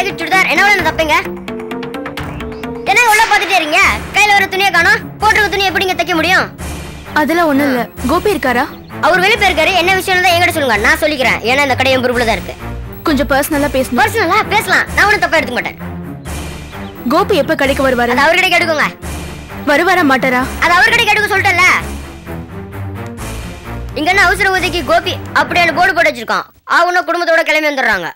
Jacket churidar. என்ன வேணும் தப்பீங்க? என்ன உள்ள பாத்துட்டே இருக்கீங்க? கையில வர துணியை காணோம். போட்டுருக்க துணி எப்படிங்க தைக்க முடியும்? அதெல்லாம் ஒண்ணும் இல்ல. கோபி இருக்காரா? அவர் வெளியே போயிருக்காரு. என்ன விஷயம் தான் என்கிட்ட சொல்லுங்க. நான் சொல்லிக்கிறேன். ஏன்னா இந்த கடை என் பொறுப்புல தான் இருக்கு. கொஞ்சம் பர்சனலா பேசணும். பர்சனலா பேசலாம். நான் ஒன்றும் தப்பா எடுத்துக்க மாட்டேன். கோபி எப்ப கடைக்கு வருவாரு? அவர் கடைக்கு எடுக்குங்க வருவாரா மாட்டாரா? அது அவர் கடைக்கு எடுக்க சொல்லிட்டேன்ல. இங்க என்ன அவசர உதவிக்கு கோபி அப்படியே போர்டு போட்டு வச்சிருக்கான். அவங்க குடும்பத்தோட கிளம்பி வந்துடுறாங்க.